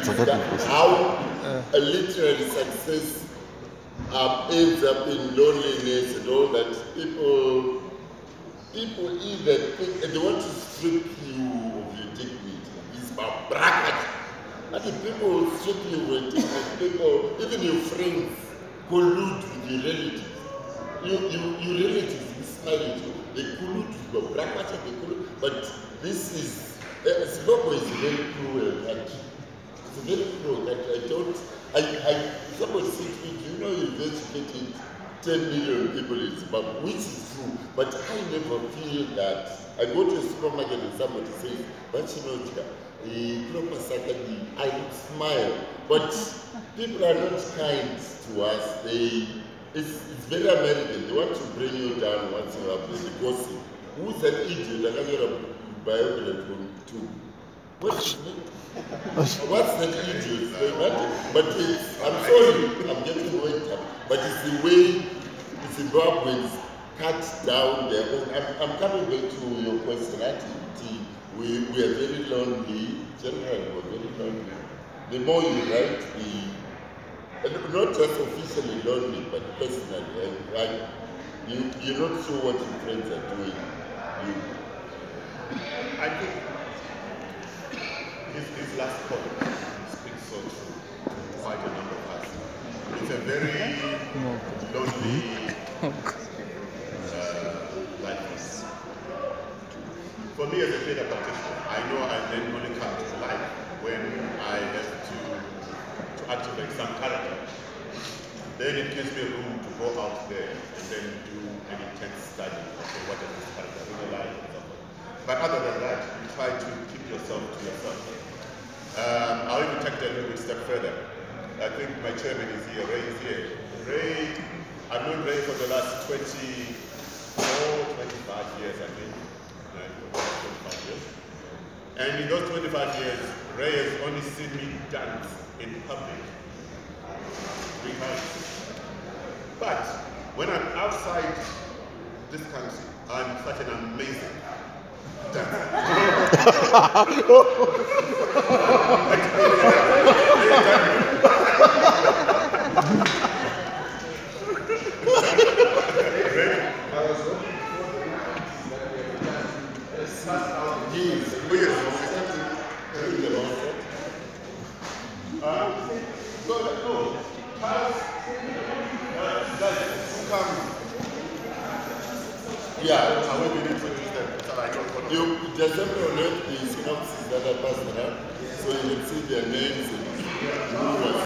how a literary success um, ends up in loneliness and all that. People, people either think they want to strip you of your dignity. It's about bracket. I think people strip you of your dignity. People, even your friends, collude with your relatives. You, you, your relatives at you. They collude with your bracket. They collude. But this is, uh, Zimbabwe is very cruel country. It's a very cruel country. I don't. I, I, somebody said to me, do you know you've educated 10 million people in Zimbabwe, which is true, but I never feel that. I go to a supermarket and somebody says, but you Bachinojka, eh, I would smile, but people are not kind to us. They, it's, it's very American. They want to bring you down once you have the gossip. Who's that idiot? I'm going to biography too. What's What's that idiot? But it's, I'm sorry, I'm getting worked up. But it's the way Zimbabweans cut down their own. I'm, I'm coming back to your. Actually, we, we are very lonely. Generally, we're very lonely. The more you write, the not just officially lonely, but personally. and Like, you, you're not sure what your friends are doing. You, I think last comment speaks so to quite a number of us. It's a very lonely uh, life. For me as a theatre practitioner, I know I then only come to life when I have to, to activate some character. Then it gives me room to go out there and then do an intense study. Okay, what does this character really like? But other than that, you try to keep yourself to yourself. Um, I'll even take that a little step further. I think my chairman is here, Ray is here. Ray, I've known Ray for the last 24, 25 years, I think. 25 years. And in those 25 years, Ray has only seen me dance in public three times. But when I'm outside this country, I'm such an amazing Yes, Yeah, I will be You, the assembly on earth is not that person, right? So you can see their names and who was